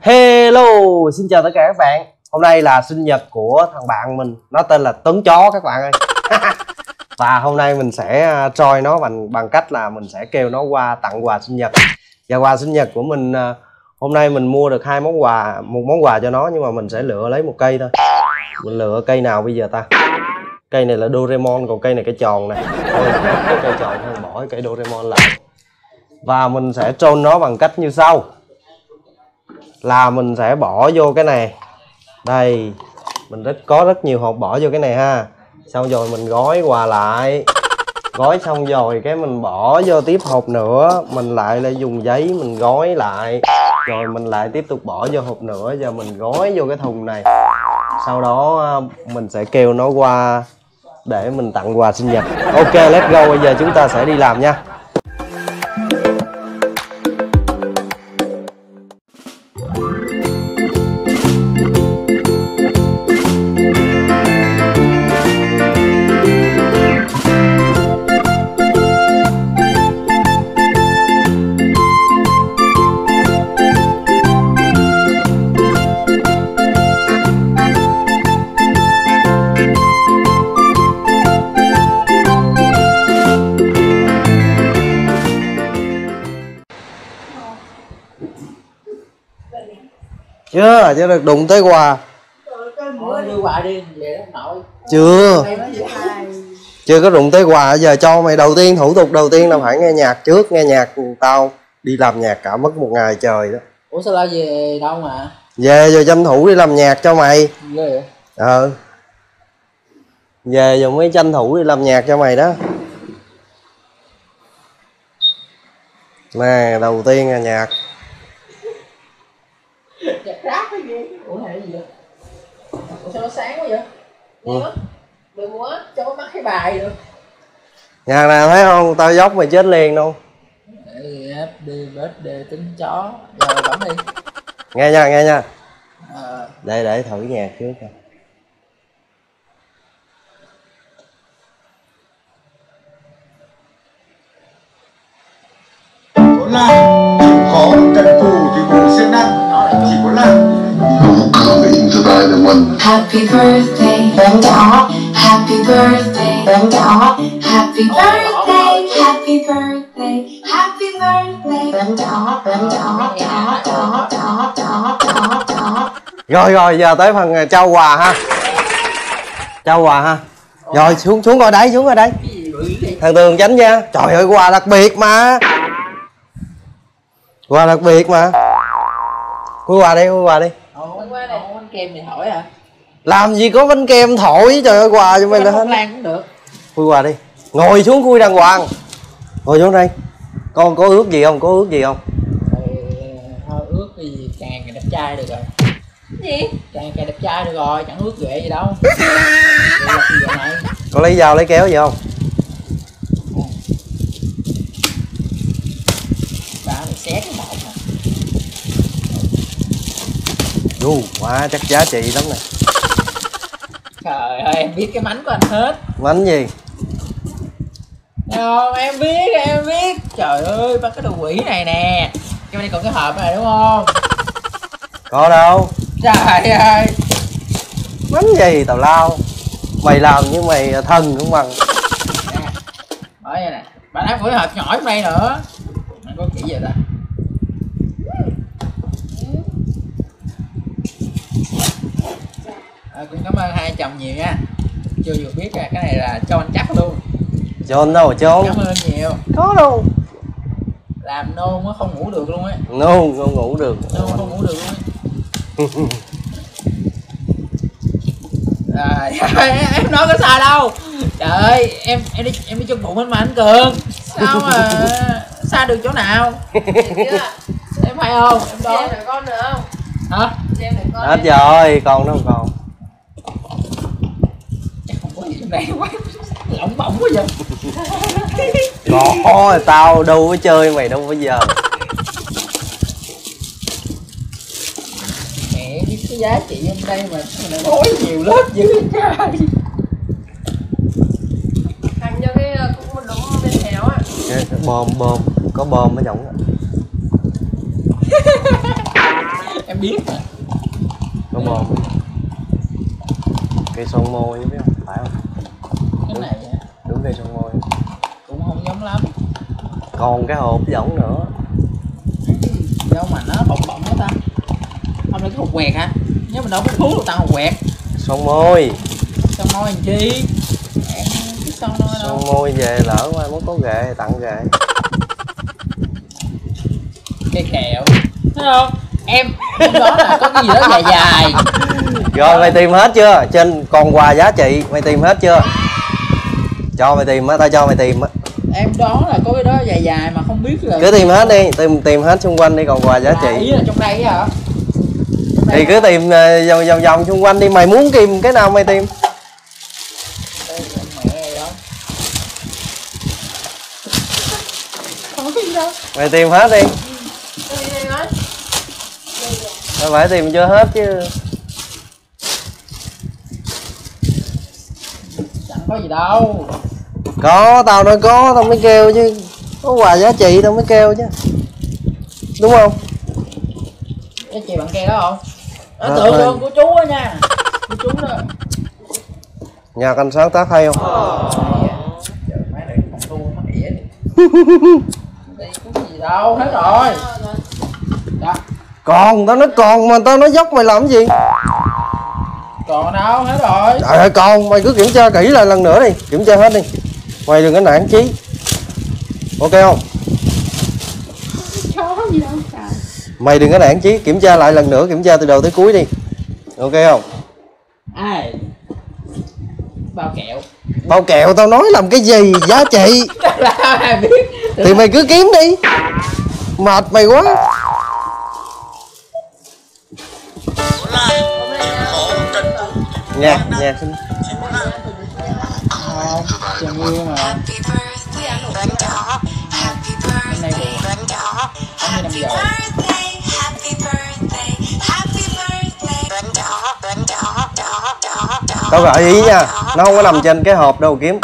Hello, xin chào tất cả các bạn. Hôm nay là sinh nhật của thằng bạn mình. Nó tên là Tuấn Chó các bạn ơi. Và hôm nay mình sẽ à, trôi nó bằng bằng cách là mình sẽ kêu nó qua tặng quà sinh nhật. Và quà sinh nhật của mình à, Hôm nay mình mua được hai món quà Một món quà cho nó nhưng mà mình sẽ lựa lấy một cây thôi. Mình lựa cây nào bây giờ ta? Cây này là Doraemon còn cây này cây tròn này. Thôi cái cây tròn thôi bỏ cái cây Doraemon lại. Và mình sẽ trôn nó bằng cách như sau là mình sẽ bỏ vô cái này. Đây, mình rất, có rất nhiều hộp bỏ vô cái này ha. Xong rồi mình gói quà lại. Gói xong rồi cái mình bỏ vô tiếp hộp nữa. Mình lại lại dùng giấy mình gói lại. Rồi mình lại tiếp tục bỏ vô hộp nữa. Giờ mình gói vô cái thùng này. Sau đó à, mình sẽ kêu nó qua để mình tặng quà sinh nhật. Ok, let's go. Bây giờ chúng ta sẽ đi làm nha. Chưa chưa được đụng tới quà. Chưa. Chưa có đụng tới quà. Giờ cho mày đầu tiên thủ tục đầu tiên là phải nghe nhạc trước nghe nhạc tao. Đi làm nhạc cả mất một ngày trời đó. Ủa sao la về đâu mà? Về rồi tranh thủ đi làm nhạc cho mày. Ghê ờ. Về rồi mới tranh thủ đi làm nhạc cho mày đó. Nè đầu tiên là nhạc Chặt ráp cái gì Ủa này cái gì vậy Ủa sao nó sáng quá vậy? Ừ. Nè Đừng múa cho nó mắc cái bài được. Nhạc nào thấy không? Tao dốc mày chết liền luôn. Happy birthday tính chó. Rồi bấm đi. Nghe nha nghe nha. Ờ. Để để thử nhạc trước coi có Happy birthday, bạn nhỏ. Happy birthday, bạn nhỏ. Happy birthday, happy birthday, happy birthday, rồi rồi giờ tới phần ờ, trao quà ha. Trao quà ha. Rồi xuống xuống ngồi đây xuống ngồi đây. Thằng tường tránh ra trời ơi quà đặc biệt mà. Quà đặc biệt mà. Khui quà đi khui quà đi. Ủa Ủa anh kem thì hỏi hả làm gì có bánh kem thổi trời ơi quà cho mày là hết. lan cũng được. Khui quà đi. Ngồi xuống khui đàng hoàng. Ngồi xuống đây. Con có ước gì không? Có ước gì không? Rồi thôi ước cái gì? Càng càng đẹp trai được rồi. Gì? Càng càng đẹp trai được rồi Chẳng ước ghệ gì đâu có lấy dao lấy kéo gì không? Xé cái một mà. Dù, quá chắc giá trị lắm nè Trời ơi em biết cái mánh của anh hết. Bánh gì? Không, em biết, em biết. Trời ơi, ba cái đồ quỷ này nè. Trong đây còn cái hộp này đúng không? có đâu. Trời ơi. Bánh gì tào lao? Mày làm như mày thân cũng bằng. Nè, Mở đây nè. Bà đã cái hộp nhỏ trong đây nữa. Nó có kỹ vậy ta à, Cũng cảm ơn hai chồng nhiều nha. Chưa vừa biết là cái này là cho anh chắc luôn. Trôn đâu mà trốn Cảm ơn nhiều. Có đâu Làm nôn nó không ngủ được luôn á. Nôn không ngủ được. Nôn không ngủ được luôn á. Rồi, em nói có sai đâu. Trời ơi, em em đi em đi trong bụng anh mà anh Cường. Sao mà sai được chỗ nào? Chưa Em phải không? Em được con nữa không? Hả? được hết rồi còn đâu còn Có đây quá Lỏng bỏng quá vậy có tao đâu có chơi mày đâu bây giờ Mẹ biết cái giá trị trong đây mà lại nói nhiều lớp dữ vậy trời thành cho cái ờ, cũng một đống bên héo á bom bom có bom ở trong. Em biết mà Đúng không? Cây son môi biết không? Phải không? Cái này Đúng cây son môi cũng không giống lắm. Còn cái hộp giống nữa. Đâu mà nó bọng bọng đó ta? Không phải cái hột quẹt hả? Nếu mình đâu có thuốc tao hột quẹt. Son môi sao nói làm chi? Đâu? Son môi về lỡ mai muốn có ghệ tặng ghệ. Cây kẹo. Thấy không? Em đó là có cái gì đó dài dài. Rồi mày tìm hết chưa? Trên con quà giá trị mày tìm hết chưa? Cho mày tìm á, tao cho mày tìm á. Em đoán là có cái đó dài dài mà không biết là Cứ tìm hết đi, tìm tìm hết xung quanh đi còn quà giá À, ý trị là trong đây hả? Trong đây Thì cứ tìm ờ, vòng vòng vòng xung quanh đi, mày muốn tìm cái nào mày tìm. Mày tìm hết đi. Mày phải tìm chưa hết chứ có gì đâu. Có, tao nói có, tao mới kêu chứ. Có quà giá trị tao mới kêu chứ. Đúng không? cái chị bạn kia đó không? Ờ, nó tượng ờ. luôn của chú á nha. Của chú đó. Nhà cảnh sáng tác hay không? Đây có gì đâu hết rồi. Đó Còn, tao nói còn mà tao nói dốc mày làm cái gì còn đâu hết rồi. Trời ơi còn, mày cứ kiểm tra kỹ lại lần nữa đi. Kiểm tra hết đi. Mày đừng có nản chí. Ok không? Có gì đâu trời. Mày đừng có nản chí, kiểm tra lại lần nữa, kiểm tra từ đầu tới cuối đi. Ok không? ai? Bao kẹo. Bao kẹo tao nói làm cái gì, giá trị. Thì mày cứ kiếm đi. Mệt mày quá Nha, nha. xin. Không trời mưa mà Happy birthday, bánh đỏ. Happy birthday, bánh đỏ. Happy birthday, happy birthday, happy birthday, đỏ, đỏ, đỏ, đỏ. Tao gợi ý nha? Nó không có nằm trên cái hộp đâu kiếm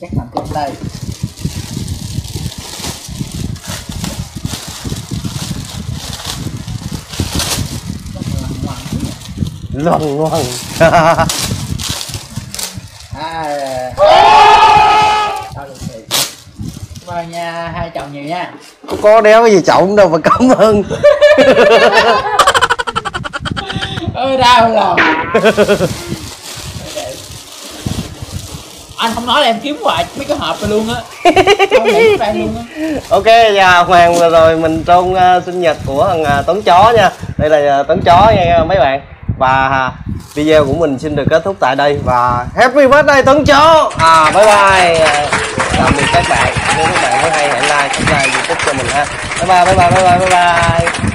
chắc nằm trên đây Loằng à tiền vâng nha hai chồng nhiều nha. Có đéo cái gì trọng đâu mà cảm ơn. Ơi đau lòng. Anh không nói là em kiếm hoài mấy cái hộp này luôn á. Không Ok và Hoàng vừa rồi mình trong uh, sinh nhật của thằng uh, Tuấn Chó nha. Đây là uh, Tuấn Chó nha mấy bạn Và video của mình xin được kết thúc tại đây Và Happy birthday Tuấn Chó à, Bye bye. Tạm biệt các bạn. Nếu các bạn thấy hay hãy like, subscribe youtube cho mình ha. Bye bye bye bye bye bye, bye.